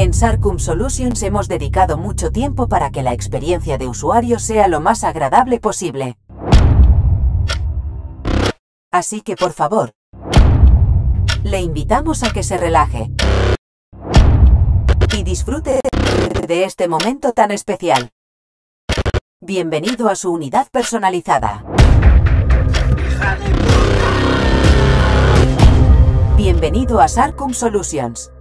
En Sarcum Solutions hemos dedicado mucho tiempo para que la experiencia de usuario sea lo más agradable posible. Así que por favor, le invitamos a que se relaje y disfrute de este momento tan especial. Bienvenido a su unidad personalizada. Bienvenido a Sarcum Solutions.